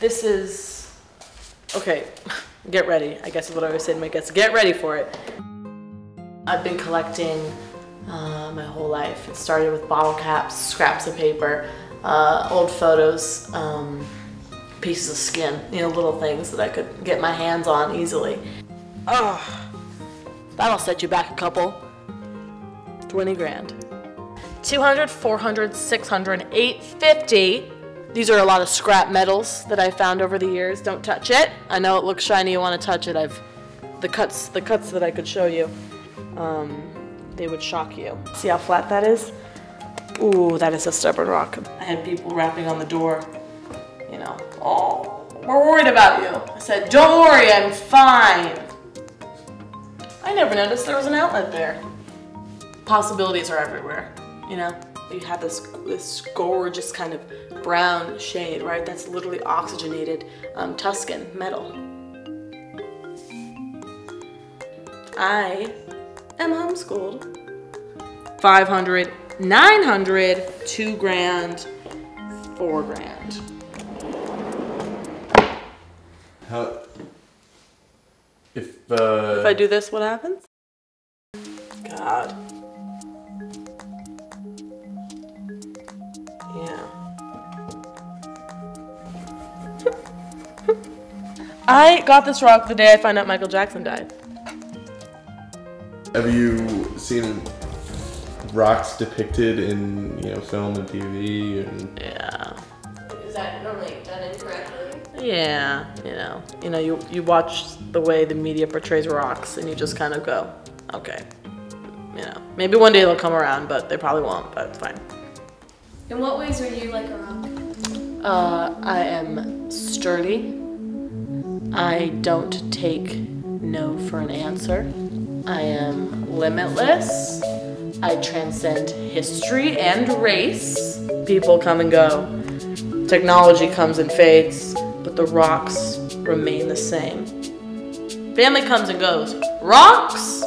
This is, okay, get ready. I guess is what I always say to my guests. Get ready for it. I've been collecting uh, my whole life. It started with bottle caps, scraps of paper, uh, old photos, um, pieces of skin, you know, little things that I could get my hands on easily. Oh, that'll set you back a couple. 20 grand. 200, 400, 600, 850. These are a lot of scrap metals that I found over the years. Don't touch it. I know it looks shiny, you want to touch it. I've the cuts the cuts that I could show you. Um, they would shock you. See how flat that is? Ooh, that is a stubborn rock. I had people rapping on the door, you know, oh, we're worried about you. I said, don't worry, I'm fine. I never noticed there was an outlet there. Possibilities are everywhere, you know? You have this, this gorgeous kind of brown shade, right? That's literally oxygenated um, Tuscan metal. I am homeschooled. 500, 900, 2 grand, 4 grand. How? If uh. If I do this, what happens? God. I got this rock the day I found out Michael Jackson died. Have you seen rocks depicted in you know film and TV and? Yeah. Is that normally done incorrectly? Yeah, you know, you know, you you watch the way the media portrays rocks, and you just kind of go, okay, you know, maybe one day they'll come around, but they probably won't. But it's fine. In what ways are you like a rock? Uh, I am sturdy. I don't take no for an answer. I am limitless. I transcend history and race. People come and go. Technology comes and fades, but the rocks remain the same. Family comes and goes. Rocks,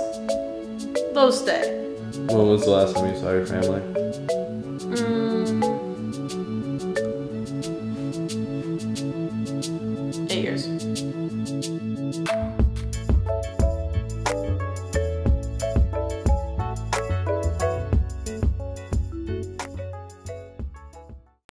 those stay. When was the last time you saw your family?